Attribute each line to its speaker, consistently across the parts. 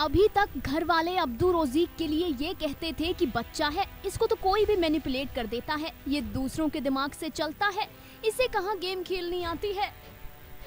Speaker 1: अभी तक घर वाले अब्दू रोजीक के लिए ये कहते थे कि बच्चा है, इसको तो कोई भी मैनिपुलेट कर देता है। ये दूसरों के दिमाग से चलता है, इसे कहाँ गेम खेलनी आती है?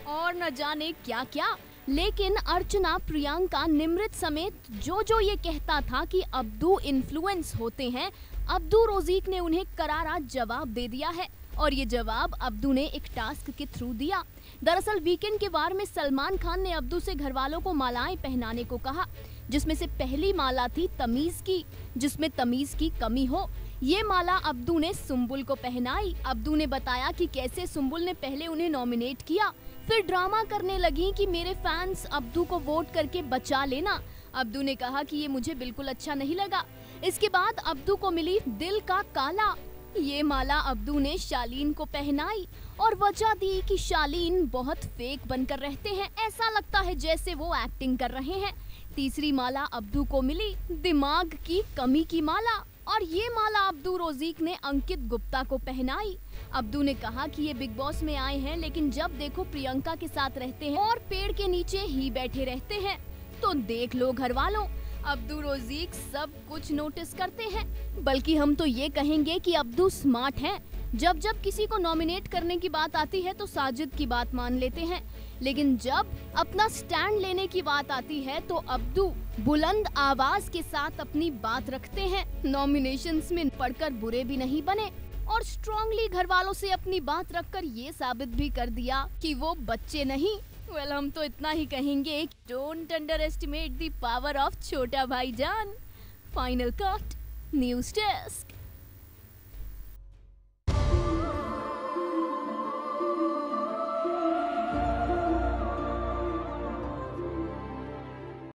Speaker 1: और न जाने क्या क्या लेकिन अर्चना, प्रियंका, निमृत समेत जो जो ये कहता था कि अब्दू इन्फ्लुएंस होते हैं अब्दू रोजीक ने उन्हें करारा जवाब दे दिया है। और ये जवाब अब्दू ने एक टास्क के थ्रू दिया। दरअसल, वीकेंड के वार में सलमान खान ने अब्दू से घर वालों को मालाएँ पहनाने को कहा, जिसमें से पहली माला थी तमीज की, जिसमें तमीज की कमी हो। ये माला अब्दू ने सुम्बुल को पहनाई। अब्दू ने बताया कि कैसे सुम्बुल ने पहले उन्हें नॉमिनेट किया। फिर ड्रामा करने लगी कि मेरे फैंस अब्दू को वोट करके बचा लेना। अब्दू ने कहा कि ये मुझे बिल्कुल अच्छा नहीं लगा। इसके बाद अब्दू को मिली दिल का काला। ये माला अब्दू ने शालीन को पहनाई और वजह दी कि शालीन बहुत फेक बनकर रहते हैं। ऐसा लगता है जैसे वो एक्टिंग कर रहे हैं। तीसरी माला अब्दू को मिली, दिमाग की कमी की माला। और ये माला अब्दू रोजीक ने अंकित गुप्ता को पहनाई। अब्दू ने कहा कि ये बिग बॉस में आए हैं, लेकिन जब देखो प्रियंका के साथ रहते हैं और पेड़ के नीचे ही बैठे रहते हैं तो देख लो घर वालों अब्दू रोजीक सब कुछ नोटिस करते हैं। बल्कि हम तो ये कहेंगे कि अब्दू स्मार्ट हैं। जब जब किसी को नॉमिनेट करने की बात आती है तो साजिद की बात मान लेते हैं। लेकिन जब अपना स्टैंड लेने की बात आती है तो अब्दू बुलंद आवाज़ के साथ अपनी बात रखते हैं। नॉमिनेशंस में पढ़कर बुरे भी नहीं बने और स्ट्रॉन्गली घर वालों से अपनी बात रखकर ये साबित भी कर दिया कि वो बच्चे नहीं। Well, हम तो इतना ही कहेंगे don't underestimate the power of छोटा भाई जान फाइनल कट न्यूज़ डेस्क